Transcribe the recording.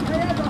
back.